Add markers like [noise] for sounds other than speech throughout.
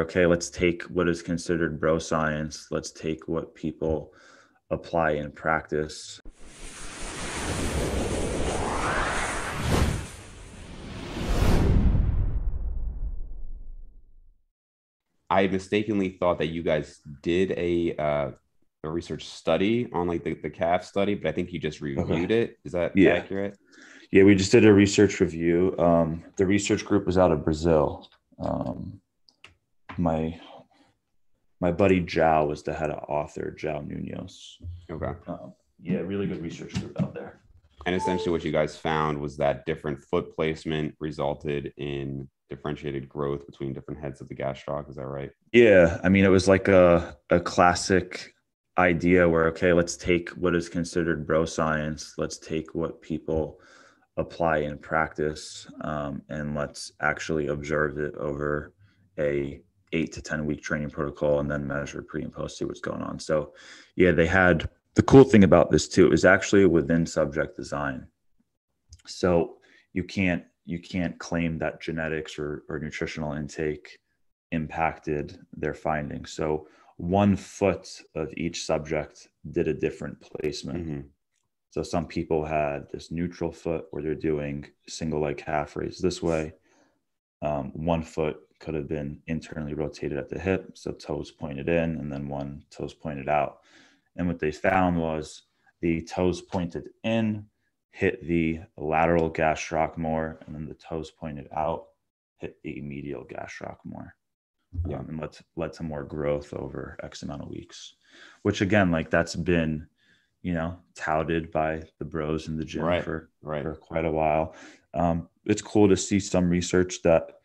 okay, let's take what is considered bro science, let's take what people apply in practice. I mistakenly thought that you guys did a uh, a research study on like the, the calf study, but I think you just reviewed okay. it. Is that yeah. accurate? Yeah, we just did a research review. Um, the research group was out of Brazil. Um, my my buddy João was the head of author, João Nunes. Okay. Um, yeah, really good research group out there. And essentially, what you guys found was that different foot placement resulted in differentiated growth between different heads of the gastroc. Is that right? Yeah, I mean, it was like a a classic idea where okay, let's take what is considered bro science, let's take what people apply in practice, um, and let's actually observe it over a eight to ten week training protocol, and then measure pre and post, see what's going on. So, yeah, they had the cool thing about this too is actually within subject design. So you can't you can't claim that genetics or, or nutritional intake impacted their findings. So one foot of each subject did a different placement. Mm-hmm. So some people had this neutral foot where they're doing single leg calf raise this way. Um, one foot could have been internally rotated at the hip, so toes pointed in, and then one toes pointed out. And what they found was the toes pointed in hit the lateral gastroc more, and then the toes pointed out hit the medial gastroc more. Yeah. Um, and led to, led to more growth over X amount of weeks, which again, like that's been, you know, touted by the bros in the gym right. for, right. for quite a while. Um, it's cool to see some research that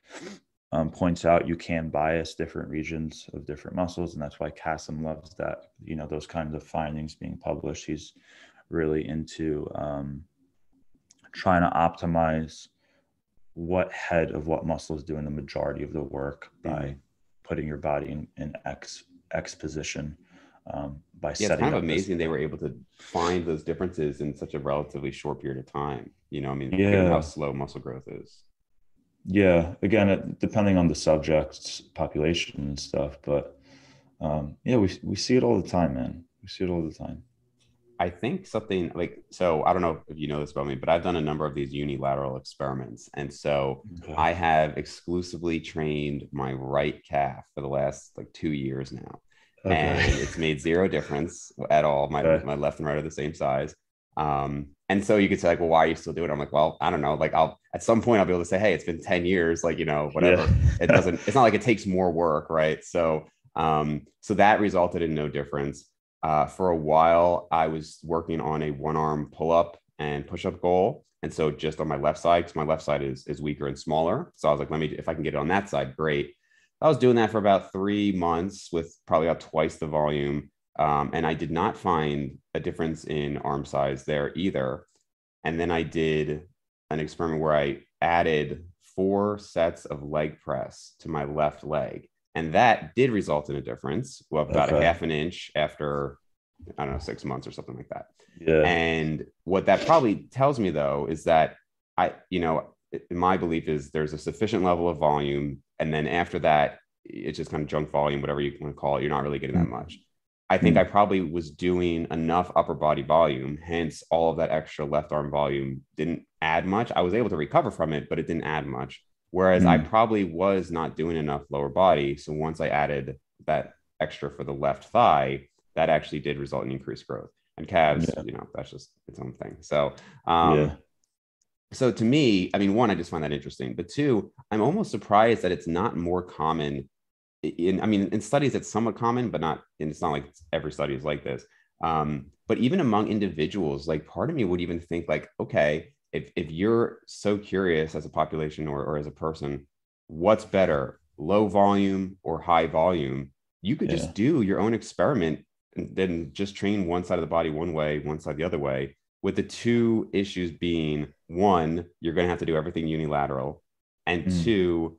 um, points out you can bias different regions of different muscles, and that's why Kassem loves that. You know, those kinds of findings being published. He's really into um, trying to optimize what head of what muscle is doing the majority of the work by mm-hmm. putting your body in, in X X position. Um, by yeah, it's kind of amazing they were able to find those differences in such a relatively short period of time. You know, I mean, yeah. how slow muscle growth is. Yeah, again, it, depending on the subject's population and stuff, but um, yeah, we we see it all the time, man. We see it all the time. I think something like so. I don't know if you know this about me, but I've done a number of these unilateral experiments, and so okay. I have exclusively trained my right calf for the last like two years now, okay. and it's made zero difference at all. My okay. my left and right are the same size. Um, and so you could say like, well, why are you still doing it? I'm like, well, I don't know. Like I'll at some point I'll be able to say, hey, it's been 10 years, like, you know, whatever. Yeah. [laughs] it doesn't, it's not like it takes more work, right? So um, so that resulted in no difference. Uh, for a while, I was working on a one arm pull up and push up goal. And so just on my left side, because my left side is, is weaker and smaller. So I was like, let me, if I can get it on that side, great. I was doing that for about three months with probably about twice the volume. Um, and I did not find a difference in arm size there either. And then I did an experiment where I added four sets of leg press to my left leg. And that did result in a difference, well, about okay. a half an inch after, I don't know, six months or something like that. Yeah. And what that probably tells me, though, is that I, you know, my belief is there's a sufficient level of volume. And then after that, it's just kind of junk volume, whatever you want to call it. You're not really getting that mm. much. I think mm. I probably was doing enough upper body volume, hence all of that extra left arm volume didn't add much. I was able to recover from it, but it didn't add much. Whereas mm. I probably was not doing enough lower body. So once I added that extra for the left thigh, that actually did result in increased growth. And calves, yeah. you know, that's just its own thing. So, um, yeah. so to me, I mean, one, I just find that interesting. But two, I'm almost surprised that it's not more common in i mean in studies it's somewhat common but not and it's not like every study is like this um, but even among individuals like part of me would even think like okay if, if you're so curious as a population or, or as a person what's better low volume or high volume you could yeah. just do your own experiment and then just train one side of the body one way one side the other way with the two issues being one you're going to have to do everything unilateral and mm. two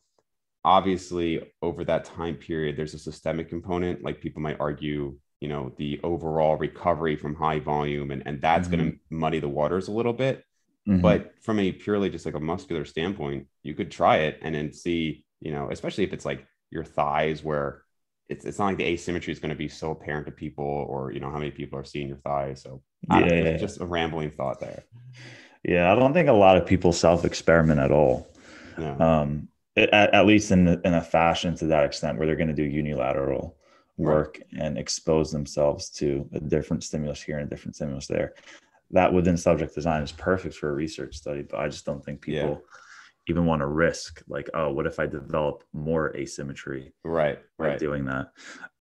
obviously over that time period there's a systemic component like people might argue you know the overall recovery from high volume and, and that's mm-hmm. going to muddy the waters a little bit mm-hmm. but from a purely just like a muscular standpoint you could try it and then see you know especially if it's like your thighs where it's it's not like the asymmetry is going to be so apparent to people or you know how many people are seeing your thighs. So yeah, know, yeah. just a rambling thought there. Yeah, I don't think a lot of people self experiment at all. No. Um, at, at least in in a fashion to that extent where they're going to do unilateral work right. and expose themselves to a different stimulus here and a different stimulus there. That within subject design is perfect for a research study, but I just don't think people yeah. even want to risk like, oh, what if I develop more asymmetry? Right. Right. Doing that.